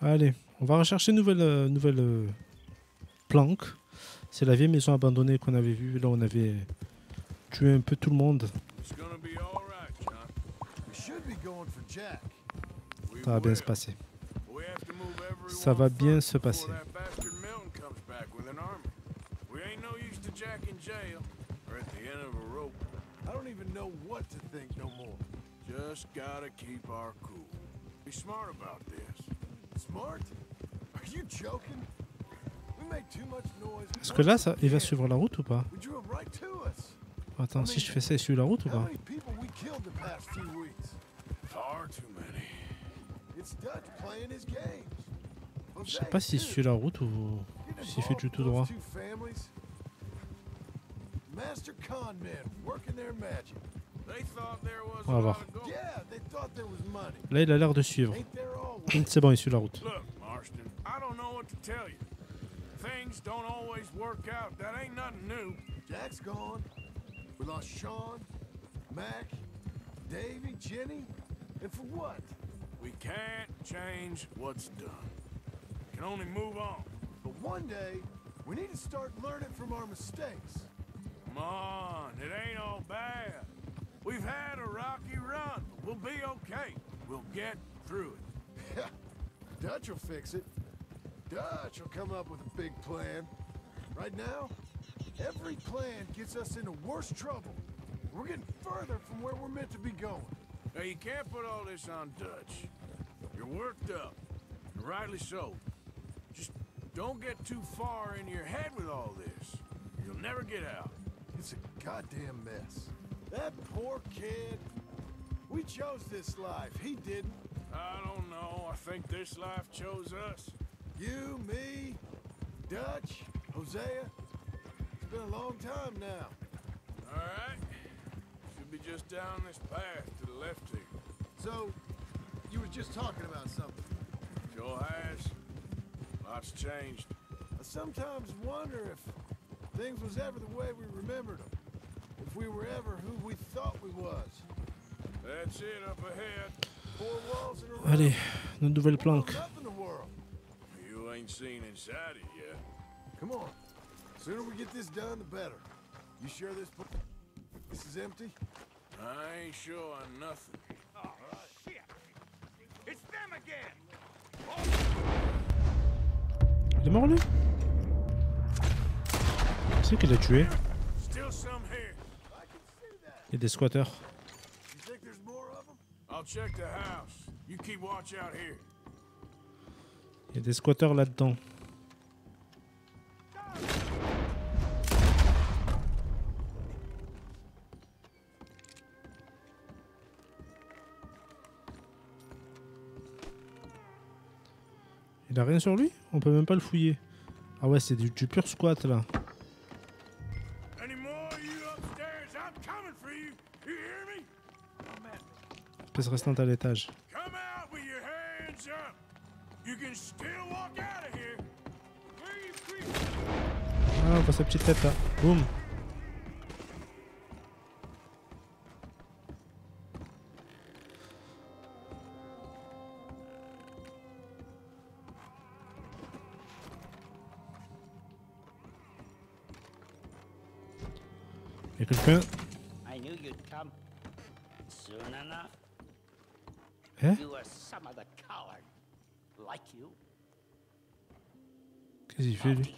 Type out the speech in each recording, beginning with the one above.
Allez, on va rechercher une nouvelle, euh, nouvelle euh, planque. C'est la vieille maison abandonnée qu'on avait vue. Là, on avait tué un peu tout le monde. Ça va bien se passer. Ça va bien se passer. I don't even know what to think no more. Just gotta keep our cool. Be smart about this. Smart? Are you joking? We make too much noise. Est-ce que là, ça, il va suivre la route ou pas? Attends, si je fais ça, il suit la route ou pas? many people we killed the past few weeks? Far too many. It's Dutch playing his games. Je sais pas s'il suit la route ou s'il fait du tout droit. Master con men working their magic. They thought there was On va voir. Yeah, they thought there was money. Là, il a l'air de suivre. Ain't there always? C'est bon, il suit la route. Look, Marston, I don't know what to tell you. Things don't always work out. That ain't nothing new. Jack's gone. We lost Sean, Mac, Davy, Jenny, and for what? We can't change what's done. Can only move on. But one day, we need to start learning from our mistakes. Come on, it ain't all bad. We've had a rocky run, but we'll be okay. We'll get through it. Dutch will fix it. Dutch will come up with a big plan. Right now, every plan gets us into worse trouble. We're getting further from where we're meant to be going. Now, you can't put all this on Dutch. You're worked up, and rightly so. Just don't get too far in your head with all this. You'll never get out. It's a goddamn mess. That poor kid. We chose this life. He didn't. I don't know. I think this life chose us. You, me, Dutch, Hosea. It's been a long time now. All right. Should be just down this path to the left here. So, you was just talking about something. Sure has. Lots changed. I sometimes wonder if things was ever the way we remembered them. If we were ever who we thought we was. Allez, notre nouvelle planque. nothing in the world. You ain't seen inside it yet. Come on. Sooner we get this done, the better. You sure this pl- this is empty? I ain't sure on nothing. Shit! It's them again! Il est mort lui? C'est qui l'a tué? Still some here. I can see that. Il y a des squatters. You think there's more of them? Check the house. You keep watch out here. Il y a des squatters là-dedans. Il a rien sur lui? On peut même pas le fouiller. Ah ouais, c'est du pur squat là. Here. Where you creeping? Ah, on voit sa petite tête là. Boum. Il y a quelqu'un? Hein? You are some other coward. Like you. Qu'est-ce qu'il fait lui?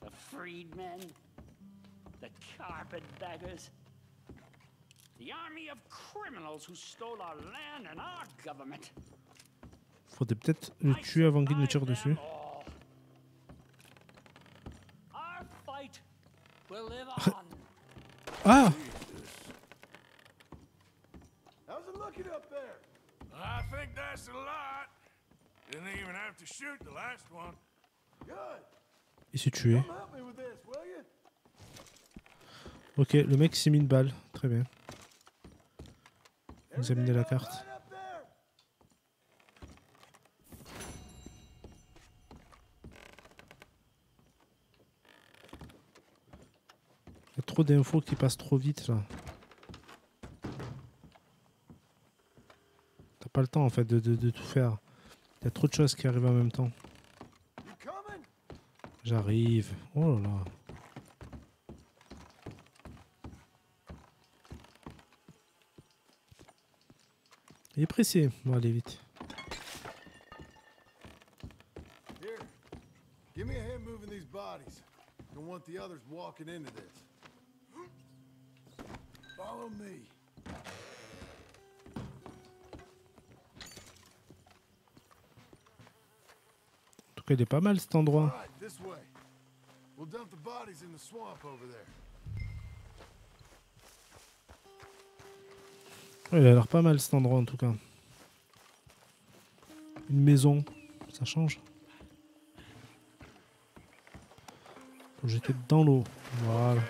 The freedmen. The carpetbaggers. The army of criminals who stole our land and our government. Faudrait peut-être le tuer avant qu'il nous tire dessus. Ah How's it looking up there? I think that's a lot. Didn't even have to shoot the last one. Good. Il s'est tué. Ok, le mec s'est mis une balle. Très bien. Examiner la carte. Il y a trop d'infos qui passent trop vite là. T'as pas le temps en fait de, de- de tout faire. Il y a trop de choses qui arrivent en même temps. J'arrive. Oh là là. Il est pressé. Bon, allez vite. Here. Give me a hand moving these bodies. Don't want the others walking into this. Follow me. En tout cas, il est pas mal cet endroit. All right, this way. We'll dump the bodies in the swamp over there. Ouais, il a l'air pas mal cet endroit en tout cas. Une maison, ça change. Faut jeter dans l'eau. Voilà.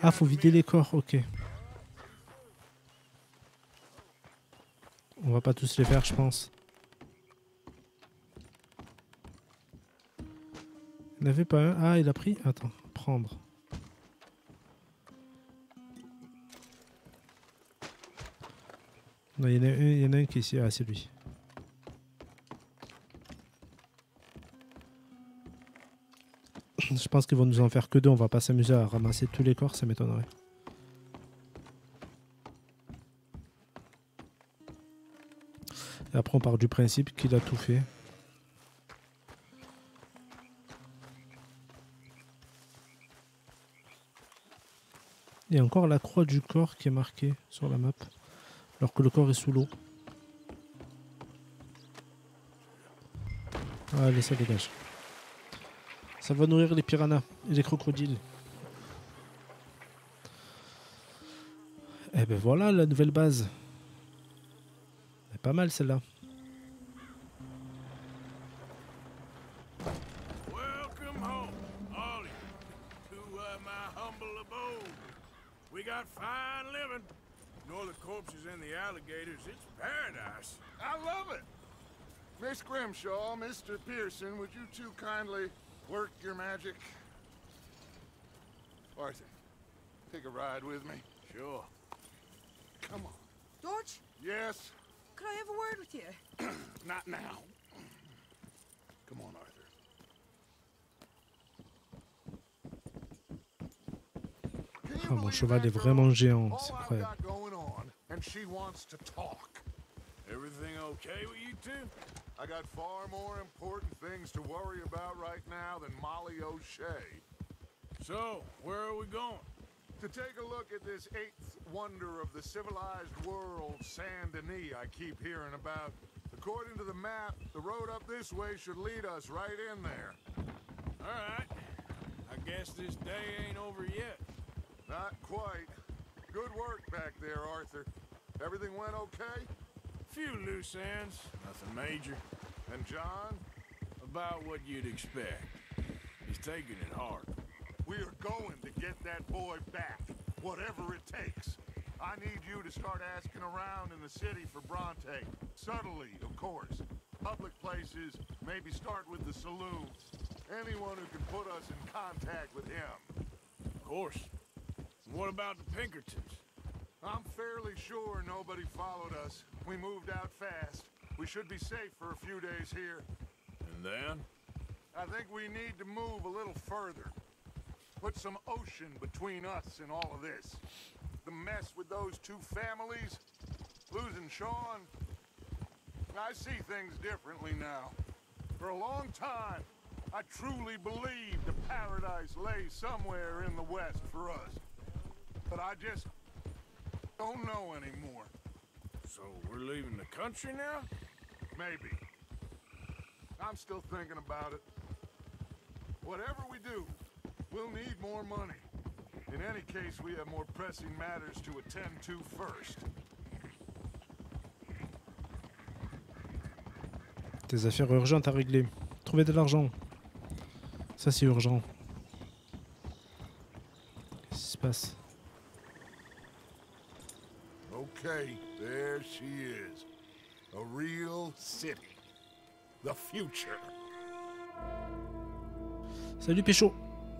Ah, faut vider les corps, ok. On va pas tous les faire, je pense. Il n'y en avait pas un. Ah, il a pris. Attends, prendre. Non, il y en a un, il y en a un qui est ici. Ah, c'est lui. Je pense qu'ils vont nous en faire que deux. On va pas s'amuser à ramasser tous les corps, ça m'étonnerait. Après, on part du principe qu'il a tout fait. Il y a encore la croix du corps qui est marquée sur la map, alors que le corps est sous l'eau. Allez, ça dégage. Ça va nourrir les piranhas et les crocodiles. Eh ben voilà la nouvelle base. Elle est pas mal celle-là. Welcome home, all of you, to uh, my humble abode. We got fine living. Nor the corpses and the alligators. It's paradise. I love it. Miss Grimshaw, Mr. Pearson, would you two kindly work your magic? Arthur, take a ride with me. Sure. Come on. George, Yes, could I have a word with you? not now. Come on, Arthur. Can you Ah, mon cheval that est vraiment géant, All c'est I've incroyable. going on, and she wants to talk. Everything okay with you two? I got far more important things to worry about right now than Molly O'Shea. So, where are we going? To take a look at this eighth wonder of the civilized world, Saint Denis, I keep hearing about. According to the map, the road up this way should lead us right in there. All right. I guess this day ain't over yet. Not quite. Good work back there, Arthur. Everything went okay? Few loose ends, nothing major. And John? About what you'd expect. He's taking it hard. We are going get that boy back, whatever it takes. I need you to start asking around in the city for Bronte. Subtly, of course. Public places, maybe start with the saloons. Anyone who can put us in contact with him. Of course. What about the Pinkertons? I'm fairly sure nobody followed us. We moved out fast. We should be safe for a few days here. And then? I think we need to move a little further. Put some ocean between us and all of this. The mess with those two families, losing Sean. I see things differently now. For a long time, I truly believed the paradise lay somewhere in the west for us. But I just don't know anymore. So we're leaving the country now? Maybe. I'm still thinking about it. Whatever we do, we'll need more money. In any case, we have more pressing matters to attend to first. Des affaires urgentes à régler. Trouver de l'argent. Ça, c'est urgent. Qu'est-ce qui se passe? Okay, there she is. A real city. The future. Salut Pécho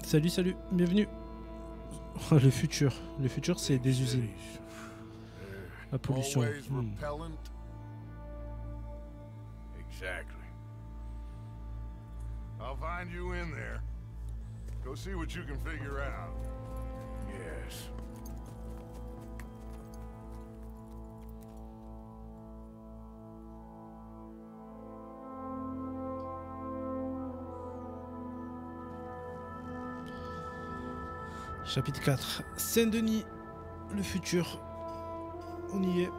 Salut, salut, bienvenue Le futur. Le futur, c'est des usines. La pollution. Hmm. Exactly. I'll find you in there. Go see what you can figure out. Yes. Chapitre 4. Saint-Denis. Le futur. On y est.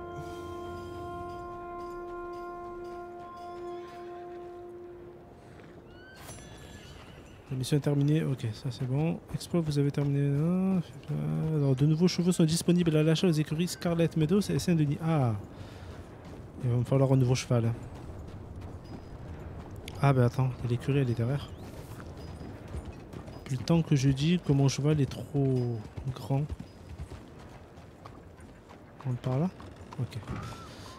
La mission est terminée. Ok, ça c'est bon. Exploit, vous avez terminé. Alors, de nouveaux chevaux sont disponibles à l'achat aux écuries Scarlet Meadows et Saint-Denis. Ah Il va me falloir un nouveau cheval. Ah, bah attends, l'écurie elle est derrière. Le temps que je dis que mon cheval est trop grand. On par là? Ok.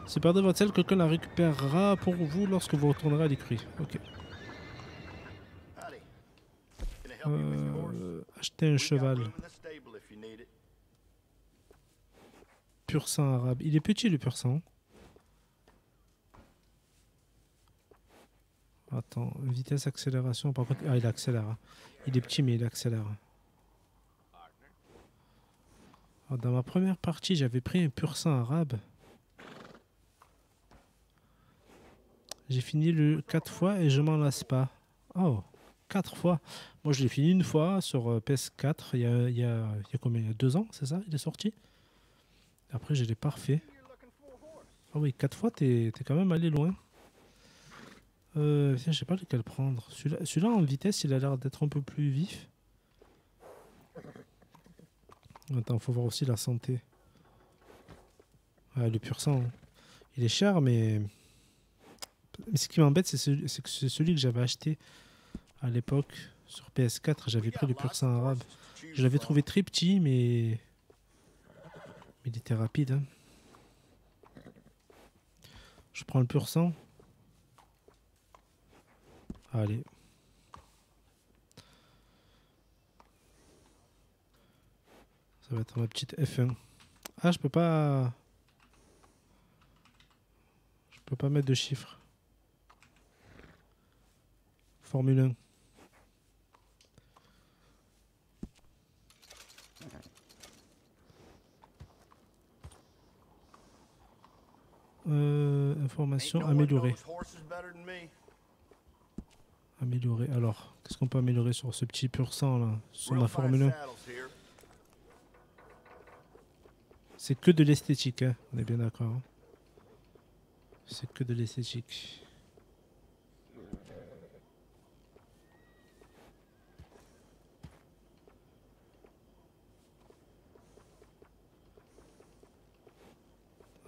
C'est par de votre selle, quelqu'un la récupérera pour vous lorsque vous retournerez à l'écurie. Ok. Euh, acheter un cheval. Pur sang arabe. Il est petit le pur sang. Attends, vitesse, accélération. Par contre, ah, il accélère. hein. Il est petit, mais il accélère. Dans ma première partie, j'avais pris un pur sang arabe. J'ai fini le 4 fois et je m'en lasse pas. Oh, 4 fois. Moi, je l'ai fini une fois sur euh, PS4 il y a, il y a, il y a combien? Il y a deux ans, c'est ça? Il est sorti Après, je l'ai parfait. Ah oui, 4 fois, t'es t'es quand même allé loin. Euh, je sais pas lequel prendre. Celui-là en vitesse, il a l'air d'être un peu plus vif. Attends, faut voir aussi la santé. Ah, le pur sang. hein. Il est cher, mais... mais ce qui m'embête, c'est que c'est celui que j'avais acheté à l'époque sur PS4. J'avais pris le pur sang arabe. Je l'avais trouvé très petit, mais... mais il était rapide. hein. Je prends le pur sang. Allez. Ça va être ma petite F1. Ah, je peux pas... Je peux pas mettre de chiffres. Formule 1. Euh, information améliorée. knows horses better than me. Améliorer. Alors, qu'est-ce qu'on peut améliorer sur ce petit pur sang là Sur ma Formule 1 saddles here. C'est que de l'esthétique, hein, on est bien d'accord. hein. C'est que de l'esthétique.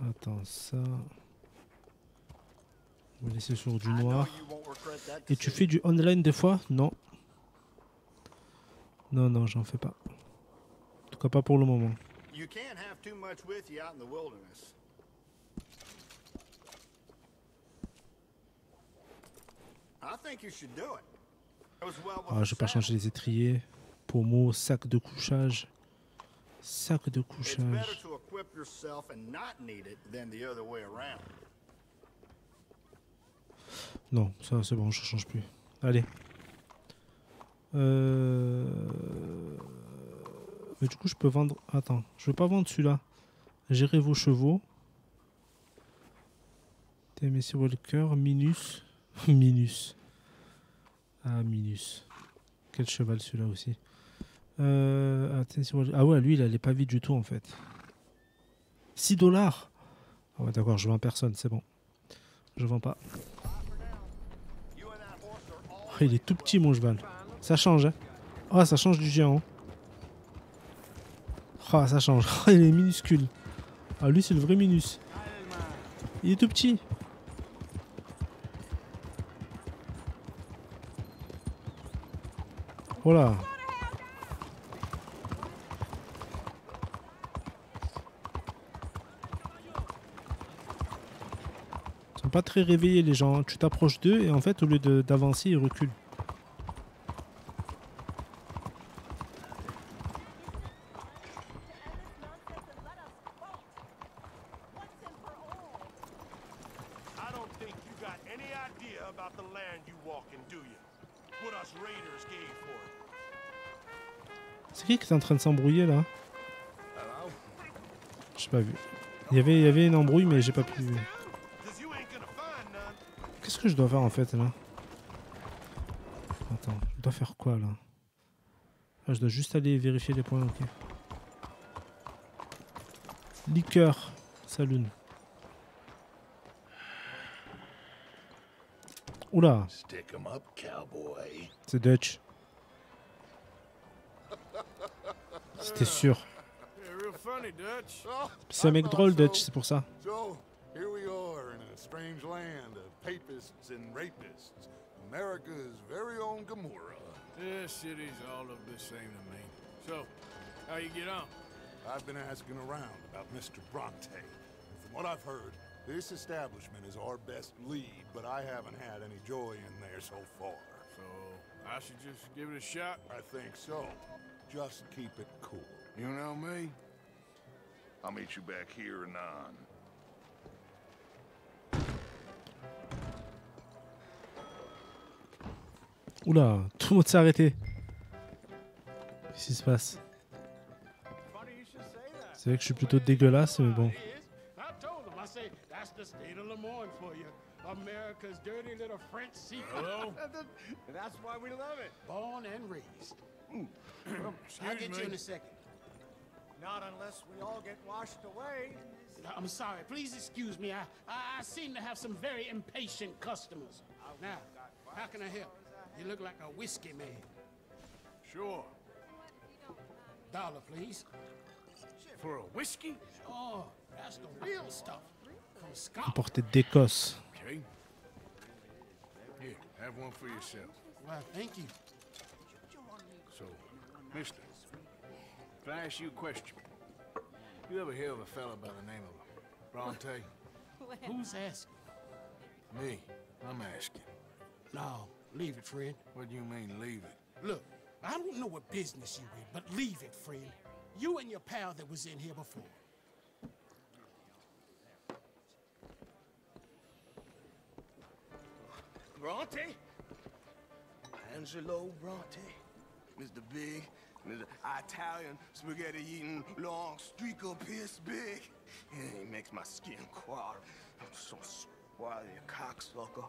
Attends, ça. On va laisser sur du noir. Et tu fais du online des fois? Non. Non, non, j'en fais pas. En tout cas, pas pour le moment. You can't have too much with you out in the wilderness. I think you should do it. Goes well with Ah, je vais pas changer les étriers. Pommeau, sac de couchage. Sac de couchage. to equip yourself and not need it than the other way around. Non, ça c'est bon, je change plus. Allez. Euh... Mais du coup, je peux vendre. Attends, je veux pas vendre celui-là. Gérez vos chevaux. TMC Walker, Minus. Minus. Ah, Minus. Quel cheval celui-là aussi. Euh... ah, Ah ouais, lui, il allait pas vite du tout en fait. 6 dollars Ah ouais, d'accord, je vends personne, c'est bon. Je vends pas. Il est tout petit mon cheval. Ça change, hein. Ah, ça change du géant. Ah, ça change. Il est minuscule. Ah, lui, c'est le vrai minus. Il est tout petit. Voilà. pas très réveillés les gens. Hein. Tu t'approches d'eux et en fait, au lieu d'avancer, ils reculent. C'est qui qui est en train de s'embrouiller là hein? J'ai pas vu. Il y avait, il y avait une embrouille mais j'ai pas pu. Qu'est-ce que je dois faire en fait là? Attends, je dois faire quoi là? Ah, Je dois juste aller vérifier les points, ok. Liqueur, saloon. Oula, c'est Dutch. C'était sûr. C'est un mec drôle. Dutch, c'est pour ça. So, here we are in a strange land of papists and rapists. America's very own Gamora. This city's all of the same to me. So, how you get on? I've been asking around about Mr. Bronte. From what I've heard, this establishment is our best lead, but I haven't had any joy in there so far. So, I should just give it a shot? I think so. Just keep it cool. You know me? I'll meet you back here anon. Oula, tout le monde s'est arrêté. Qu'est-ce qui se passe? Funny you should say that. C'est vrai que je suis plutôt dégueulasse, mais bon. It is. I told him, I say, that's the state of Lemoyne for you. America's dirty little French? And that's why we love it. Born and raised. I'll get you me. in a second. Not unless we all get washed away. I'm sorry. Please excuse me. I, I, I seem to have some very impatient customers. Now, how can I help? You look like a whiskey man. Sure. Dollar, please. For a whiskey? Oh, that's the real stuff. From Scotland. Importé d'Écosse. Okay. Here, have one for yourself. Well, thank you. So, mister, can I ask you a question? You ever hear of a fella by the name of Bronte? Who's asking? Me. I'm asking. No, leave it, friend. What do you mean, leave it? Look, I don't know what business you in, but leave it, friend. You and your pal that was in here before. Bronte? Angelo Bronte? Mr. Big, Mr. Italian spaghetti eating long streak of piss big. Yeah, he makes my skin crawl. I'm so spoiled, you cocksucker.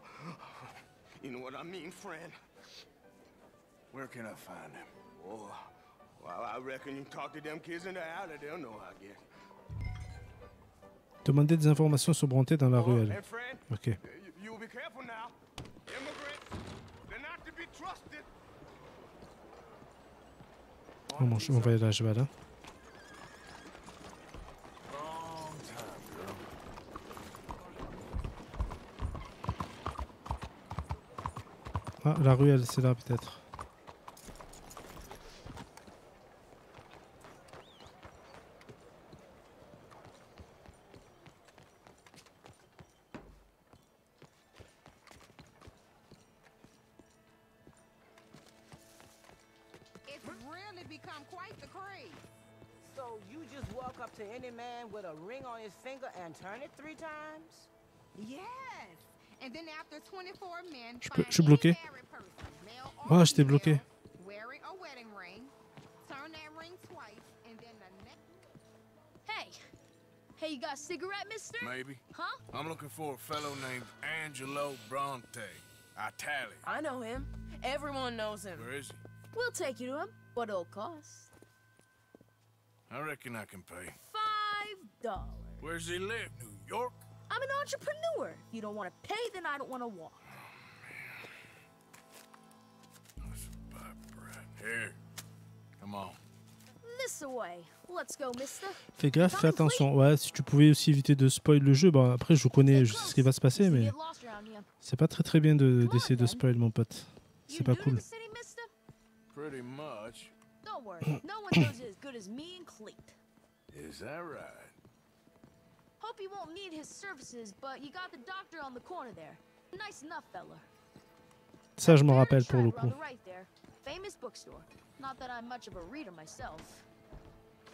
You know what I mean, friend? Where can I find him? Oh, well, I reckon you talk to them kids in the alley, they'll know, I guess. Demandez des informations sur Bronté dans la Oh, ruelle. Ok. you, you'll be careful now. Immigrants, they're not to be trusted. On, mange- on va aller là, je vais là. Long time, girl. Ah, la ruelle, c'est là peut-être. It's really become quite the craze. So you just walk up to any man with a ring on his finger and turn it three times? Yes. And then after 24 men Je peux- je suis bloqué. Any married person, male or Ah, j'étais female, bloqué. Wearing a wedding ring, turn that ring twice, and then the next. Hey! Hey, you got a cigarette, mister? Maybe. Huh? I'm looking for a fellow named Angelo Bronte. Italian. I know him. Everyone knows him. Where is he? We'll take you to him. What it'll cost? I reckon I can pay. Five dollars. Where's he live? New York? I'm an entrepreneur. If you don't want to pay, then I don't want to walk. Fais gaffe, fais attention. Ouais, si tu pouvais aussi éviter de spoil le jeu, bah après je connais, je sais ce qui va se passer, mais c'est pas très très bien de- d'essayer de spoil mon pote. C'est pas cool. the city, mister? Pretty much. Don't worry. no one knows it as good as me and Cleet. Is that right? Hope you won't need his services, but you got the doctor on the corner there. Nice enough, fella. Ça, je m'en rappelle pour le coup. The right there. Famous bookstore. Not that I'm much of a reader myself.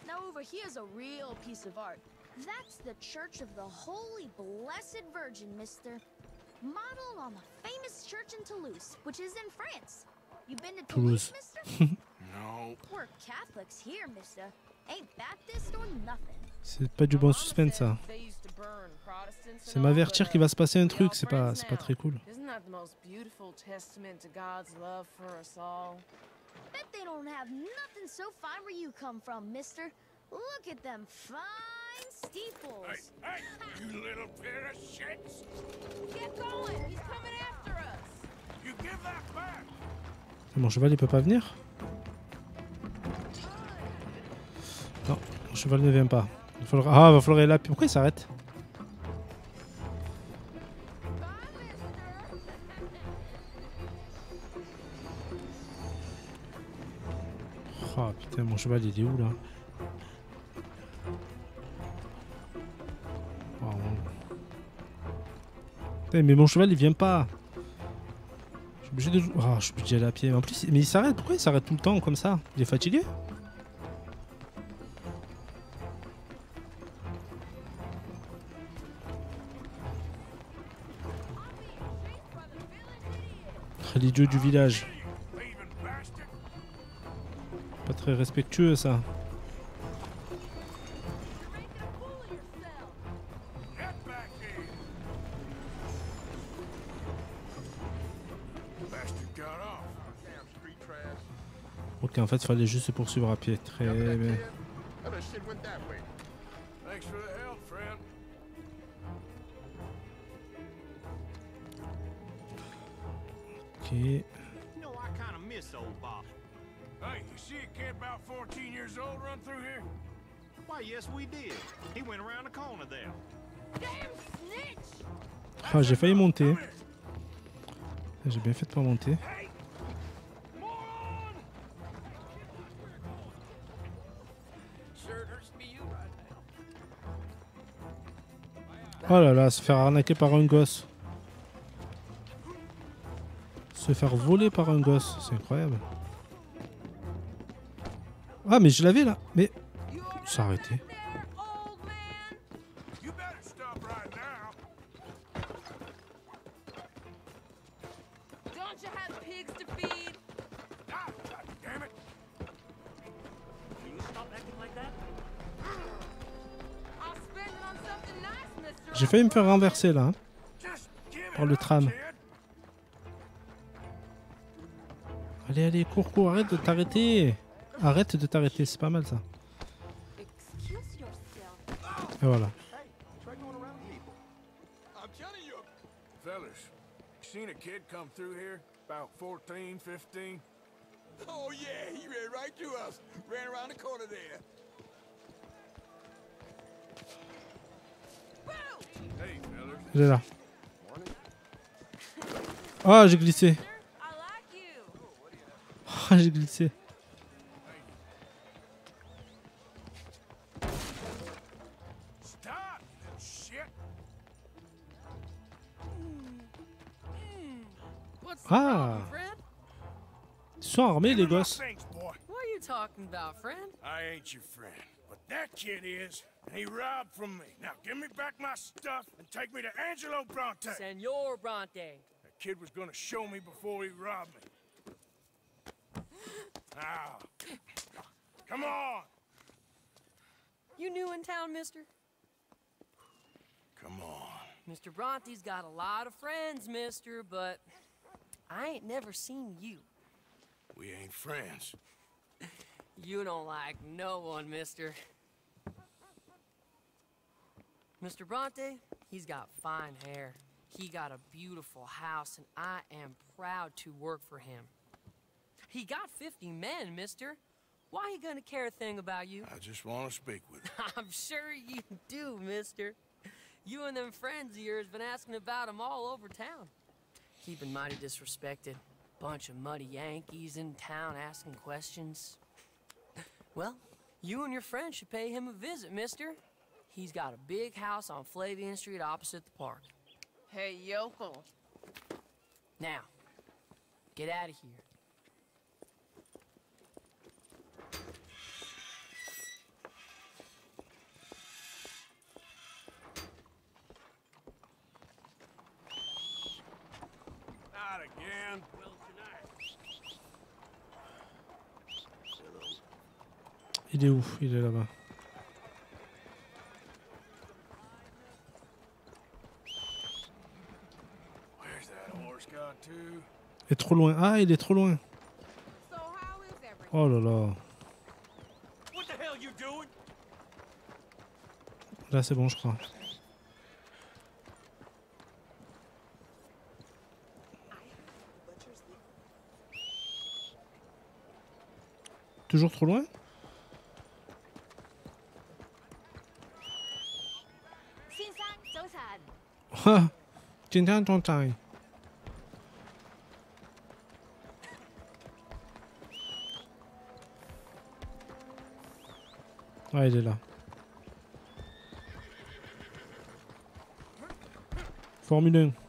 Now over here's a real piece of art. That's the Church of the Holy Blessed Virgin, mister. modeled on the famous church in Toulouse, which is in France. You been to Toulouse. Toulouse, mister? No. We're Catholics here, mister. Ain't Baptist or nothing. C'est pas du bon suspense ça. C'est m'avertir qu'il va se passer un truc, c'est pas, c'est pas très cool. Bet they don't have nothing so fine where you come from, mister. Look at them fine steeples. Hey, you little pair of shits! Get going! He's coming after us! You give that back! Mon cheval il peut pas venir? Non, mon cheval ne vient pas. Il. Ah, va falloir aller là. Pourquoi il s'arrête Oh putain, mon cheval il est où là Oh, mon- Putain, mais mon cheval il vient pas Je suis obligé de... Ah, je suis obligé d'aller à pied. En plus, mais il s'arrête. Pourquoi il s'arrête tout le temps comme ça? Il est fatigué? L'idiot du village. Pas très respectueux ça. Ok, en fait, fallait juste se poursuivre à pied. Très bien. 14 years old run through here? Why, yes, we did. He went around the corner there. Ah, j'ai failli monter. J'ai bien fait de pas monter. Oh là là, se faire arnaquer par un gosse. Se faire voler par un gosse, c'est incroyable. Ah mais je l'avais là, mais... Ça arrêté. J'ai failli me faire renverser là, hein, par le tram. Allez, allez, cours, cours, arrête de t'arrêter. Arrête de t'arrêter, c'est pas mal ça. Et voilà. Seen a kid come through here? About 14, 15? Oh, yeah, he ran right through us. Ran around the corner there. Il est là. Ah, j'ai glissé. Ah, j'ai glissé. Ah. problem, friend? Ils sont armés les Give me my gosses. boy. What are you talking about, friend? I ain't your friend, but that kid is, and he robbed from me. Now give me back my stuff and take me to Angelo Bronte. Senor Bronte. That kid was gonna show me before he robbed me. Now, come on, You new in town, mister? come on. Mr. Bronte's got a lot of friends, mister, but I ain't never seen you. We ain't friends. You don't like no one, mister. Mr. Bronte, he's got fine hair. He got a beautiful house, and I am proud to work for him. He got 50 men, mister. Why he gonna care a thing about you? I just want to speak with him. I'm sure you do, mister. You and them friends of yours been asking about him all over town. Keeping mighty disrespected. Bunch of muddy Yankees in town asking questions. Well, you and your friend should pay him a visit, mister. He's got a big house on Flavian Street opposite the park. Hey, yokel. Now, get out of here. Il est où Il est là-bas. Il est trop loin. Ah, il est trop loin. Oh là là. Là, c'est bon, je crois. Toujours trop loin Ah Ah, il est là. Formule 1.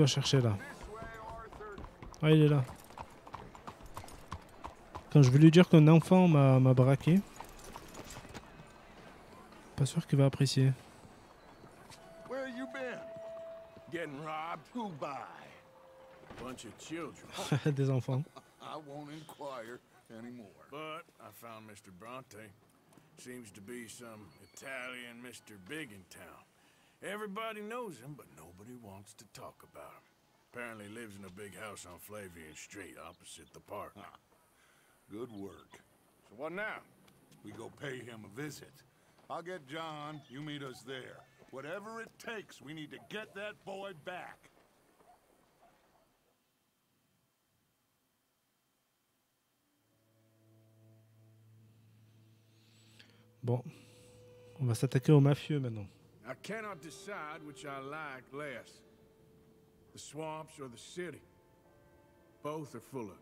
Dois chercher là Ah, il est là. Quand je vais lui dire qu'un enfant m'a m'a braqué. Pas sûr qu'il va apprécier. Where you been? Getting robbed? Who by? Bunch of children. Des enfants. I won't inquire anymore. But I found Mr. Bronte. Seems to be some Italian Mr. Big in town. Everybody knows him, but nobody wants to talk about him. Apparently lives in a big house on Flavian Street opposite the park. Good work. So what now? We go pay him a visit. I'll get John, you meet us there. Whatever it takes, we need to get that boy back. Bon. On va s'attaquer aux mafieux maintenant. I cannot decide which I like less. The swamps or the city. Both are full of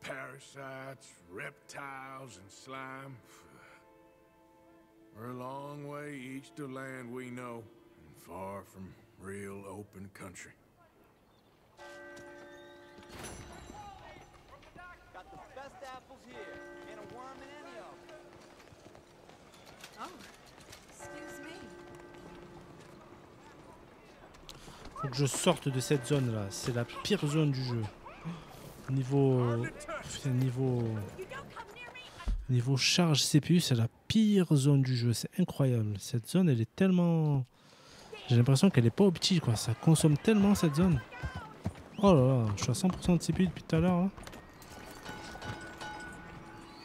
parasites, reptiles, and slime. We're a long way east to land we know, and far from real open country. Got the best apples here. Ain't a worm in any of them. Oh, Faut que je sorte de cette zone là. C'est la pire zone du jeu. Niveau. enfin, Niveau. Niveau charge CPU, c'est la pire zone du jeu. C'est incroyable. Cette zone, elle est tellement. J'ai l'impression qu'elle est pas optique quoi. Ça consomme tellement cette zone. Oh là là, je suis à 100% de CPU depuis tout à l'heure. là.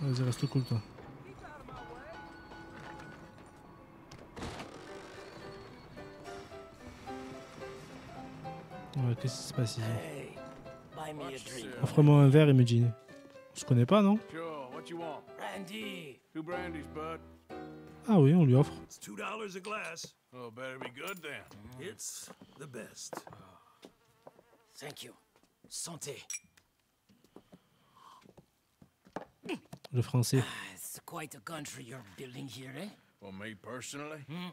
Vas-y, reste cool toi. Qu'est-ce qui se passe ici Hey, buy me a drink. Offre-moi un verre, dit. On se connaît pas, non Sure, what you want? Randy! Two brandies, bud. Ah oui, on lui offre. It's two dollars a glass. Better be good then. It's the best. Thank you. Santé. Le français. Ah, It's quite a country you're building here, eh? For me personally, Hmm?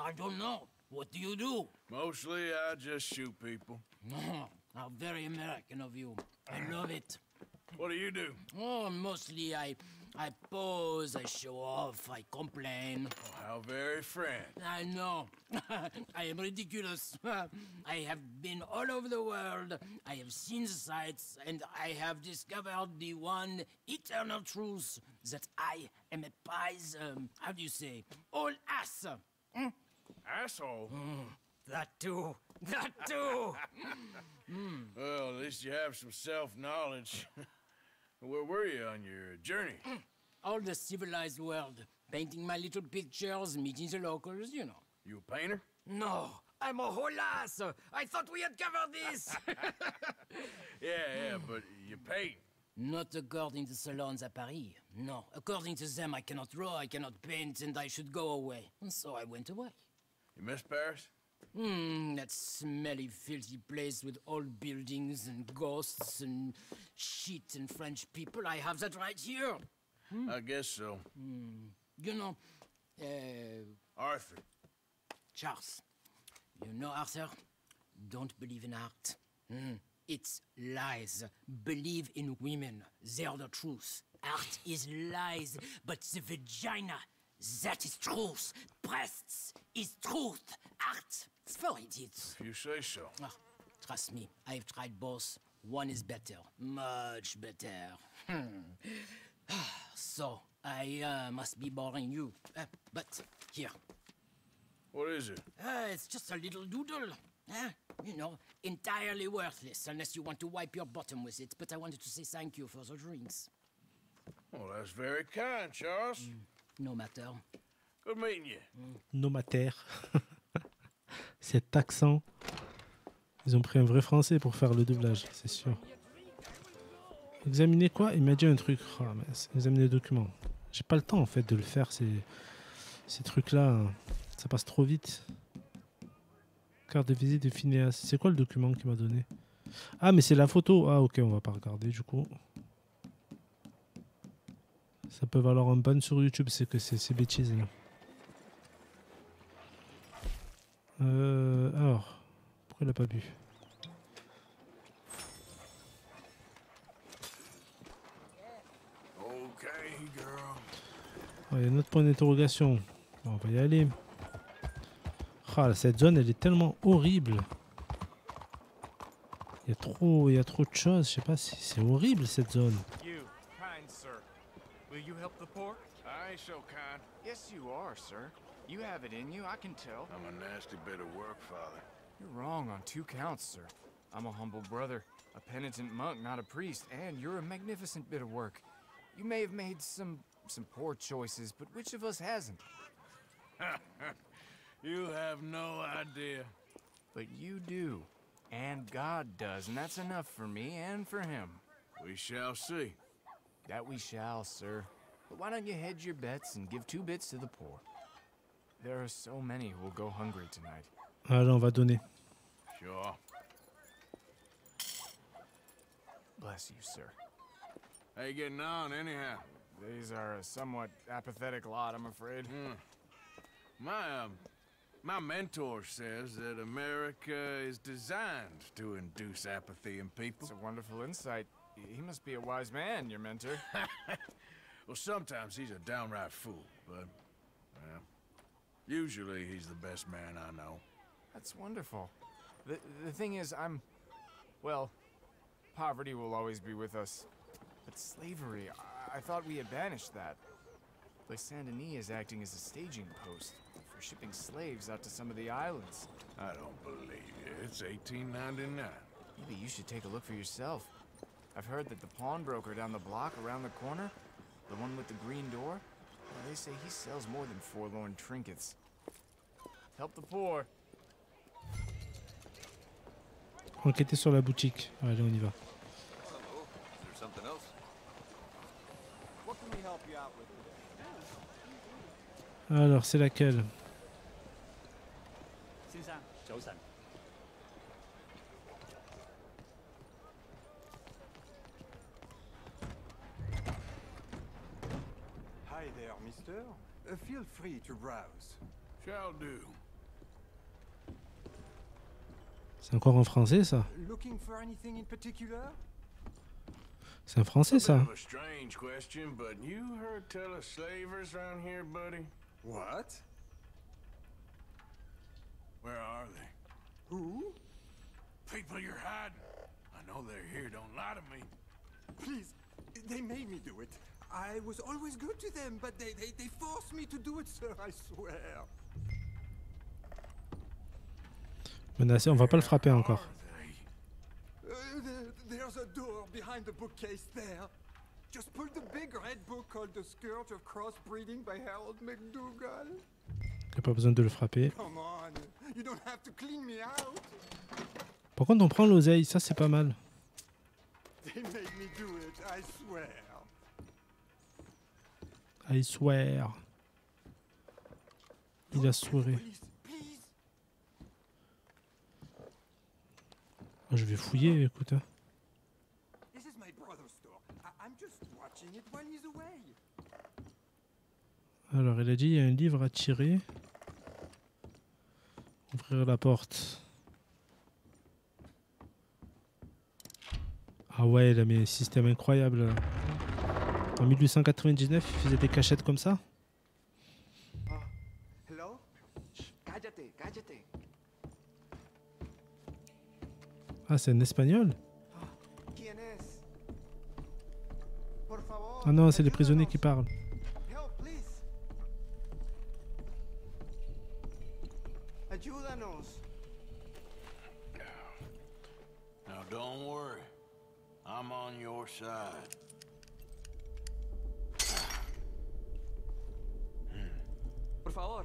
I don't know. What do you do? mostly I just shoot people. Oh, how very American of you. I love it. What do you do? Oh, mostly I, I pose, I show off, I complain. Oh, how very French. I know. I am ridiculous. I have been all over the world. I have seen the sights, and I have discovered the one eternal truth that I am a pies. Um, how do you say? All ass. Hmm? Asshole. That too. That too. Well, at least you have some self-knowledge. Where were you on your journey? all the civilized world, painting my little pictures, meeting the locals, you know. You a painter? No, I'm a whole ass. I thought we had covered this. Yeah, yeah, but you paint. Not according to salons at Paris. No, according to them, I cannot draw, I cannot paint, and I should go away. And so I went away. You miss Paris? Hmm, that smelly, filthy place with old buildings and ghosts and shit and French people. I have that right here. I guess so. Hmm. You know, uh, Arthur. Charles, You know, Arthur, don't believe in art. Hmm, It's lies. Believe in women. They're the truth. Art is lies, but the vagina, that is truth. Breasts is truth. Art, for idiots. If you say so. Ah, trust me, I've tried both. One is better, much better. Hmm. so, I uh, must be boring you. Uh, but here. What is it? Uh, it's just a little doodle. Huh? You know, entirely worthless unless you want to wipe your bottom with it. But I wanted to say thank you for the drinks. Well, that's very kind, Charles. No you. Nomater. Cet accent. Ils ont pris un vrai français pour faire le doublage, c'est sûr. Examiner quoi? Il m'a dit un truc. Mince. Examiner les documents. J'ai pas le temps en fait de le faire, ces, ces trucs-là. Ça passe trop vite. Carte de visite de Phineas. C'est quoi le document qu'il m'a donné? Ah, mais c'est la photo. Ah, ok, on va pas regarder du coup. Ça peut valoir un ban sur YouTube, c'est que c'est ces bêtises là. Euh, alors, pourquoi il a pas bu? Il y a un autre point d'interrogation. On va y aller. Ah, cette zone, elle est tellement horrible. Il y a trop, il y a trop de choses. Je sais pas si c'est horrible cette zone. The poor? I ain't so kind. Yes, you are, sir. You have it in you, I can tell. I'm a nasty bit of work, Father. You're wrong on two counts, sir. I'm a humble brother, a penitent monk, not a priest, and you're a magnificent bit of work. You may have made some some poor choices, but which of us hasn't? you have no idea. But you do. And God does, and that's enough for me and for him. We shall see. That we shall, sir. But why don't you hedge your bets and give two bits to the poor? There are so many who will go hungry tonight. Ah là, on va donner. Sure. Bless you, sir. How you getting on, anyhow? These are a somewhat apathetic lot, I'm afraid. My um, my mentor says that America is designed to induce apathy in people. It's a wonderful insight. He must be a wise man, your mentor. well, sometimes he's a downright fool, but well, usually he's the best man I know. That's wonderful. The, the thing is, I'm. Well, poverty will always be with us. But slavery, I, I thought we had banished that. Les Saint Denis is acting as a staging post for shipping slaves out to some of the islands. I don't believe you. It's 1899. Maybe you should take a look for yourself. I've heard that the pawnbroker down the block around the corner, the one with the green door, well, they say he sells more than forlorn trinkets. Help the poor. Enquêter sur la boutique. Allez, on y va. Is there something feel free to browse. Shall do. C'est encore en français ça? Looking for anything in particular? C'est en français ça a strange question, but you heard tell of slavers around here, buddy? What? Where are they? Who? People you're hiding. I know they're here. Don't lie to me. Please, they made me do it. I was always good to them, but they, they, they forced me to do it, sir, I swear. Menacé, on va pas le frapper encore. Uh, there- there's a door behind the bookcase there. Just pull the big red book called The Scourge of Crossbreeding by Harold McDougall. Pas besoin de le frapper. Par contre, on prend l'oseille, ça c'est pas mal. They made me do it, I swear. I swear. Il a souré. Ah, je vais fouiller, écoute. hein. Alors, il a dit il y a un livre à tirer. Ouvrir la porte. Ah ouais, il a mis un système incroyable. là. En 1899, il faisait des cachettes comme ça. Ah, c'est un espagnol. Ah non, c'est les prisonniers qui parlent. Now don't worry. I'm on your side. Favor.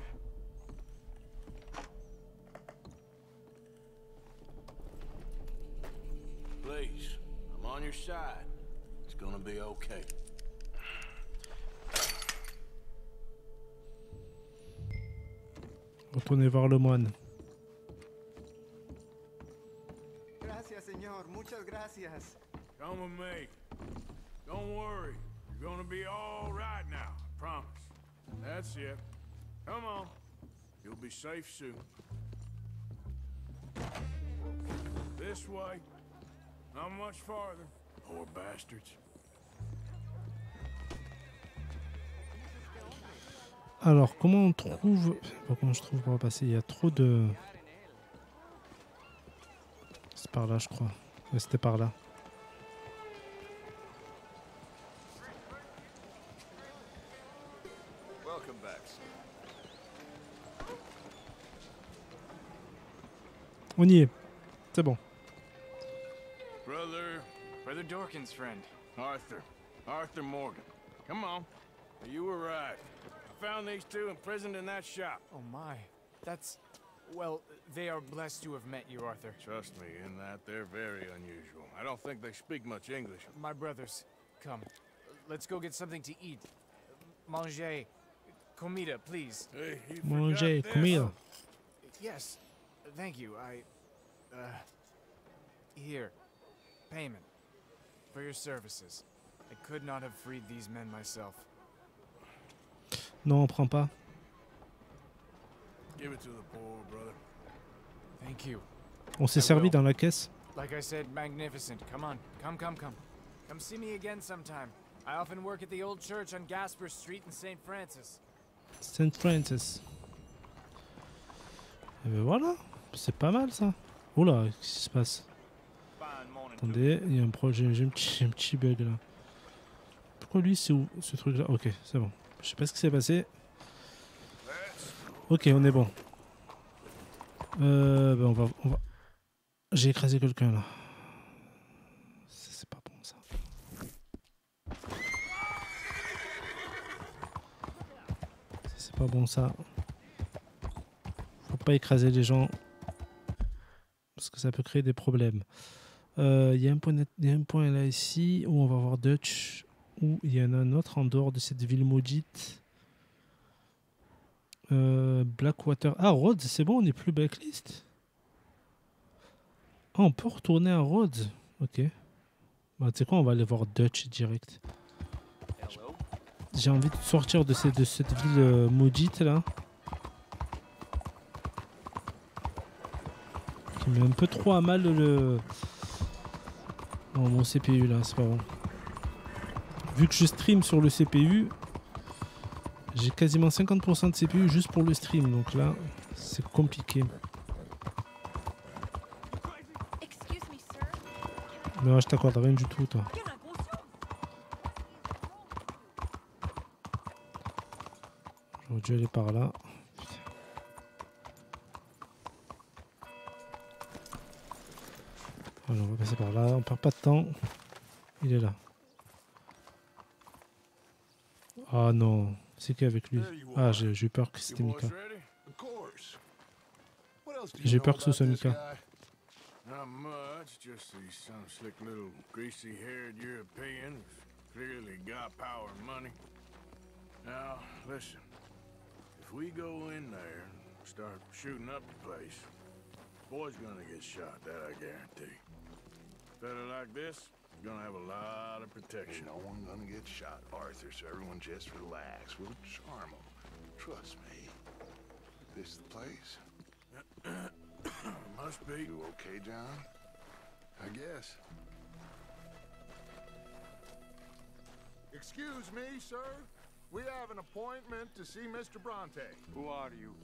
Please, I'm on your side. It's gonna be okay. Retournez voir le moine. Gracias, señor. Muchas gracias. Come with me. Don't worry. You're gonna be all right now. I promise. That's it. Come on. You'll be safe soon. This way. Not much farther. Poor bastards. Alors, comment on trouve... comment je trouve pour passer Il y a trop de... C'est par là, je crois. Ouais, c'était par là. On y est. C'est bon. Brother. Brother Dorkin's friend. Arthur. Arthur Morgan. Come on. You were right. I found these two imprisoned in that shop. Oh my. That's. Well, they are blessed to have met you, Arthur. Trust me, in that they're very unusual. I don't think they speak much English. My brothers, come. Let's go get something to eat. Manger. Comida, please. Hey, Manger, forgot this. comida. Yes. Thank you. I. Uh. Here. Payment. For your services. I could not have freed these men myself. Non, on prend pas. Give it to the poor, brother. Thank you. On s'est servi will. dans la caisse. Like I said, magnificent. Come on. Come, come, come. Come see me again sometime. I often work at the old church on Gasper Street in St. Francis. St. Francis. Et ben voilà. C'est pas mal ça. Oula, qu'est-ce qui se passe? Attendez, il y a un projet. J'ai un petit, bug là. Pourquoi lui c'est où ce truc là Ok, c'est bon. Je sais pas ce qui s'est passé. Ok, on est bon. Euh, ben on va, on va... J'ai écrasé quelqu'un là. C'est pas bon. Ça, C'est pas bon ça. Faut pas écraser les gens. Ça peut créer des problèmes. Euh, Il y, a un point là ici où on va voir Dutch. Où il y en a un autre en dehors de cette ville maudite. Euh, Blackwater. Ah, Rhodes, c'est bon, on n'est plus blacklist. Ah, on peut retourner à Rhodes. Ok. Bah, tu sais quoi, on va aller voir Dutch direct. J'ai envie de sortir de cette, de cette ville euh, maudite là. Qui met un peu trop à mal le. Non, mon CPU là, c'est pas bon. Vu que je stream sur le CPU, j'ai quasiment 50% de CPU juste pour le stream. Donc là, c'est compliqué. Non, je t'accorde rien du tout, toi. J'aurais dû aller par là. Voilà, on va passer par là. On perd pas de temps. Il est là. Ah non, c'est qui avec lui Ah, j'ai eu peur que c'était Mika. J'ai peur que ce soit Mika. Not much, just these some slick little greasy-haired Europeans. Clearly got power and money. Now, listen. If we go in there and start shooting up the place, boy's gonna get shot, that I guarantee. Fella like this, gonna have a lot of protection. Ain't no one gonna get shot, Arthur, so everyone just relax. We'll charm them. Trust me. This is the place. Must be. You okay, John? I guess. Excuse me, sir. We have an appointment to see Mr. Bronte. Who are you?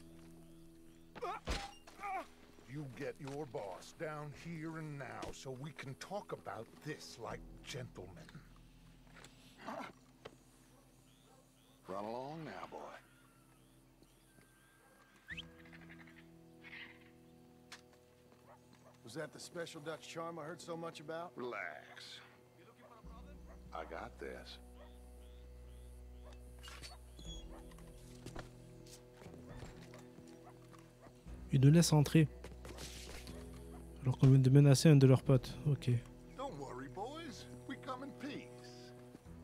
Uh, uh, You get your boss down here and now so we can talk about this like gentlemen. Run along now, boy. Was that the special Dutch charm I heard so much about? Relax. You looking for a problem? I got this. Ils nous laissent entrer. Alors qu'on vient de menacer un de leurs potes. Ok. Don't worry, boys. We come in peace.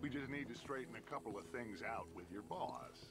We just need to straighten a couple of things out with your boss.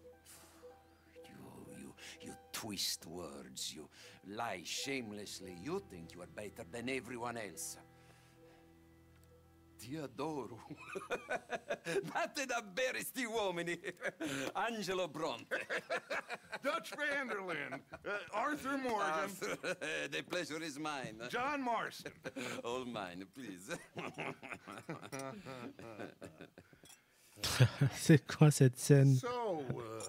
Twist words. You lie shamelessly. You think you are better than everyone else. Ti adoro. Date da bere sti uomini. Angelo Bronte. Dutch Vanderlyn. Uh, Arthur Morgan. Arthur, the pleasure is mine. John Marston. All mine, please. C'est quoi cette scène So, uh,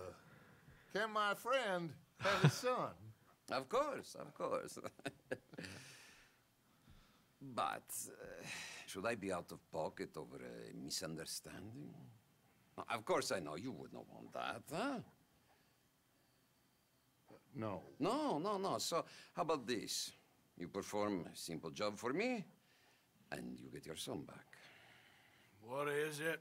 can my friend have a son? Of course, of course. but uh, should I be out of pocket over a misunderstanding? Of course I know you would not want that, huh? No. No, no, no. So, how about this? You perform a simple job for me, and you get your son back. What is it?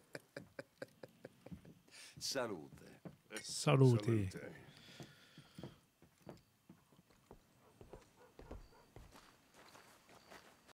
Salute. Salute.